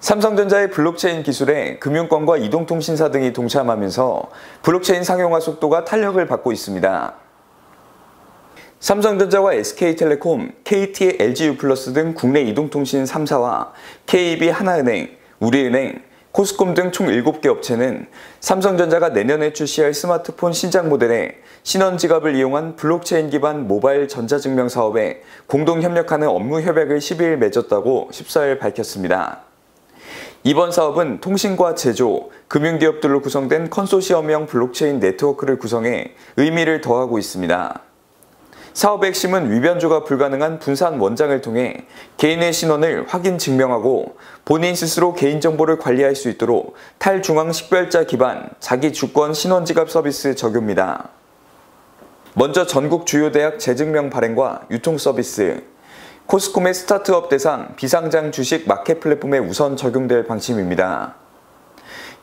삼성전자의 블록체인 기술에 금융권과 이동통신사 등이 동참하면서 블록체인 상용화 속도가 탄력을 받고 있습니다. 삼성전자와 SK텔레콤, KT, LGU 등 국내 이동통신 3사와 KEB 하나은행, 우리은행, 코스콤 등 총 7개 업체는 삼성전자가 내년에 출시할 스마트폰 신작 모델에 신원지갑을 이용한 블록체인 기반 모바일 전자증명 사업에 공동 협력하는 업무 협약을 12일 맺었다고 14일 밝혔습니다. 이번 사업은 통신과 제조, 금융기업들로 구성된 컨소시엄형 블록체인 네트워크를 구성해 의미를 더하고 있습니다. 사업의 핵심은 위변조가 불가능한 분산 원장을 통해 개인의 신원을 확인 증명하고 본인 스스로 개인정보를 관리할 수 있도록 탈중앙 식별자 기반 자기 주권 신원지갑 서비스 적용입니다. 먼저 전국 주요 대학 재증명 발행과 유통 서비스, 코스콤의 스타트업 대상 비상장 주식 마켓 플랫폼에 우선 적용될 방침입니다.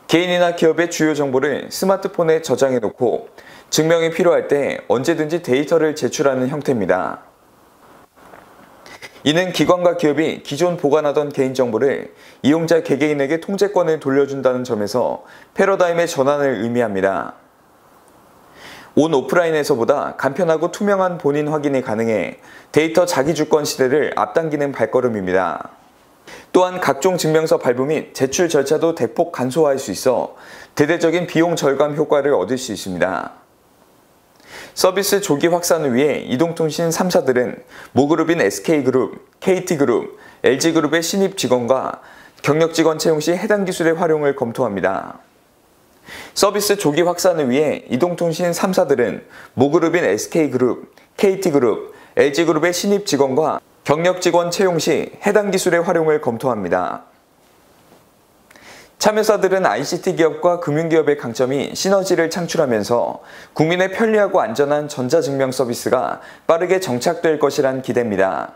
개인이나 기업의 주요 정보를 스마트폰에 저장해 놓고 증명이 필요할 때 언제든지 데이터를 제출하는 형태입니다. 이는 기관과 기업이 기존 보관하던 개인정보를 이용자 개개인에게 통제권을 돌려준다는 점에서 패러다임의 전환을 의미합니다. 온 오프라인에서보다 간편하고 투명한 본인 확인이 가능해 데이터 자기주권 시대를 앞당기는 발걸음입니다. 또한 각종 증명서 발부 및 제출 절차도 대폭 간소화할 수 있어 대대적인 비용 절감 효과를 얻을 수 있습니다. 서비스 조기 확산을 위해 이동통신 3사들은 모그룹인 SK그룹, KT그룹, LG그룹의 신입 직원과 경력 직원 채용 시 해당 기술의 활용을 검토합니다. 서비스 조기 확산을 위해 이동통신 3사들은 모그룹인 SK그룹, KT그룹, LG그룹의 신입 직원과 경력 직원 채용 시 해당 기술의 활용을 검토합니다. 참여사들은 ICT 기업과 금융기업의 강점이 시너지를 창출하면서 국민의 편리하고 안전한 전자증명 서비스가 빠르게 정착될 것이란 기대입니다.